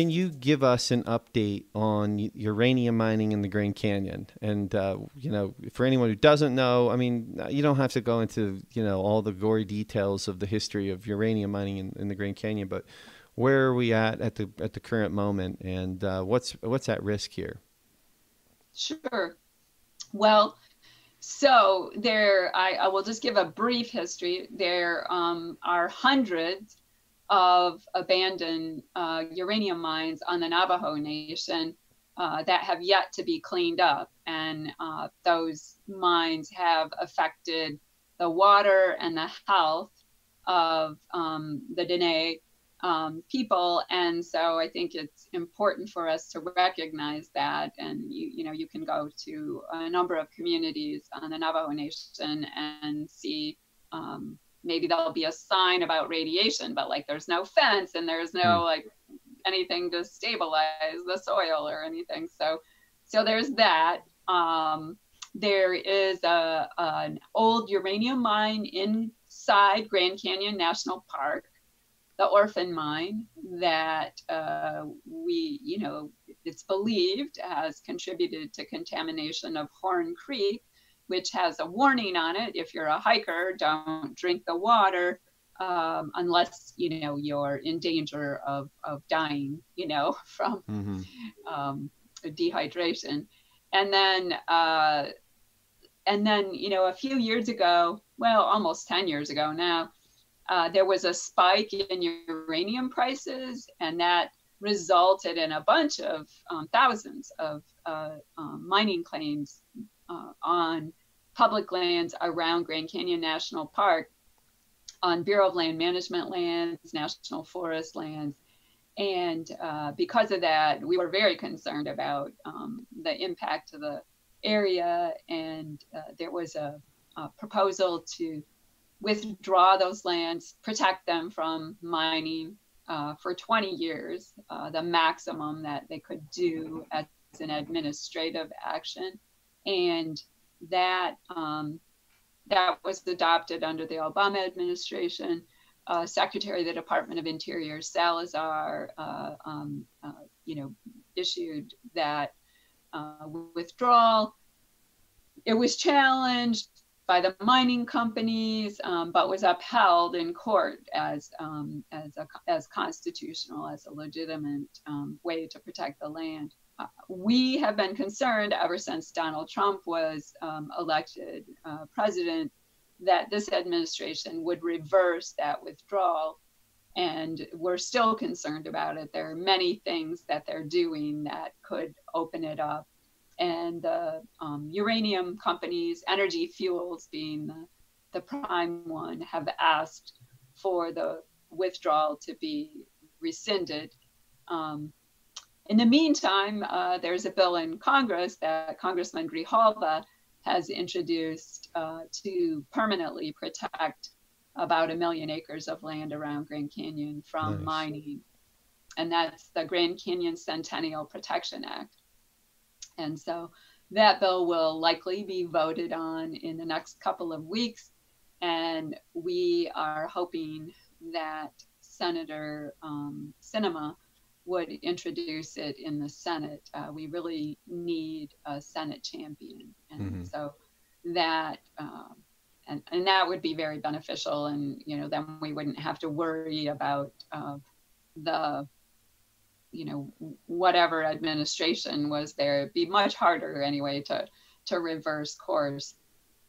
can you give us an update on uranium mining in the Grand Canyon? And uh, you know, for anyone who doesn't know, I mean, you don't have to go into you know all the gory details of the history of uranium mining in, in the Grand Canyon, but where are we at at the at the current moment, and uh, what's what's at risk here? Sure. Well, so there, I, I will just give a brief history. There um, are hundreds of abandoned uh, uranium mines on the Navajo Nation uh, that have yet to be cleaned up. And uh, those mines have affected the water and the health of um, the Dene um, people. And so I think it's important for us to recognize that. And you, you know, you can go to a number of communities on the Navajo Nation and see um, maybe there'll be a sign about radiation, but like there's no fence and there's no mm. like anything to stabilize the soil or anything. So, so there's that. Um, there is a, an old uranium mine inside Grand Canyon National Park, the Orphan Mine, that uh, we, you know, it's believed has contributed to contamination of Horn Creek which has a warning on it. If you're a hiker, don't drink the water um, unless you know you're in danger of, of dying, you know, from mm-hmm. um, dehydration. And then, uh, and then, you know, a few years ago, well, almost 10 years ago now, uh, there was a spike in uranium prices, and that resulted in a bunch of um, thousands of uh, um, mining claims uh, on public lands around Grand Canyon National Park on Bureau of Land Management lands, National Forest lands. And uh, because of that, we were very concerned about um, the impact to the area. And uh, there was a, a, proposal to withdraw those lands, protect them from mining uh, for 20 years, uh, the maximum that they could do as an administrative action. And that um, that was adopted under the Obama administration. Uh, Secretary of the Department of Interior Salazar, uh, um, uh, you know, issued that uh, withdrawal. It was challenged by the mining companies, um, but was upheld in court as um, as a, as constitutional, as a legitimate um, way to protect the land we have been concerned ever since Donald Trump was um, elected uh, president that this administration would reverse that withdrawal. And we're still concerned about it. There are many things that they're doing that could open it up. And the um, uranium companies, Energy Fuels being the, the prime one, have asked for the withdrawal to be rescinded. Um, in the meantime, uh, there's a bill in Congress that Congressman Grijalva has introduced uh, to permanently protect about a million acres of land around Grand Canyon from nice. mining. And that's the Grand Canyon Centennial Protection Act. And so that bill will likely be voted on in the next couple of weeks. And we are hoping that Senator um, Sinema would introduce it in the Senate. Uh, we really need a Senate champion, and mm-hmm. so that um, and and that would be very beneficial. And you know, then we wouldn't have to worry about uh, the you know whatever administration was there. It'd be much harder anyway to to reverse course.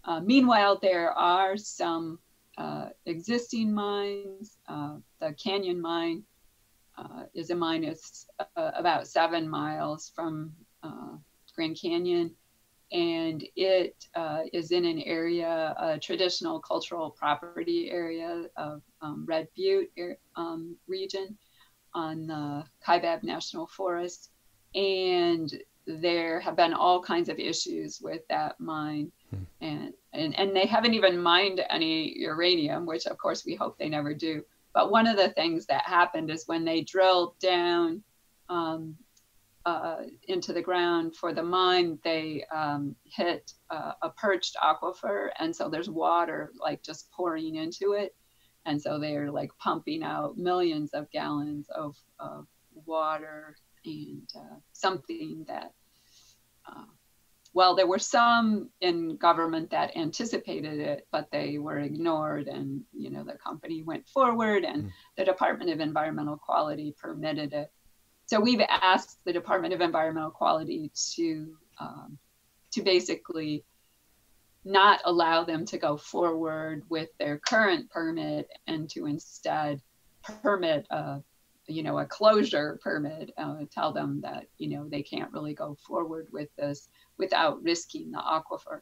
Uh, meanwhile, there are some uh, existing mines. Uh, the Canyon mine uh, is a mine that's uh, about seven miles from uh, Grand Canyon. And it is in an area, a traditional cultural property area of um, Red Butte um, region on the Kaibab National Forest. And there have been all kinds of issues with that mine. Hmm. And, and, and they haven't even mined any uranium, which of course we hope they never do. But one of the things that happened is when they drilled down um, uh, into the ground for the mine, they um, hit uh, a perched aquifer. And so there's water like just pouring into it. And so they're like pumping out millions of gallons of, of water and uh, something that uh, well, there were some in government that anticipated it, but they were ignored, and you know the company went forward, and mm. the Department of Environmental Quality permitted it. So we've asked the Department of Environmental Quality to um, to basically not allow them to go forward with their current permit and to instead permit a you know a closure permit uh, tell them that you know they can't really go forward with this without risking the aquifer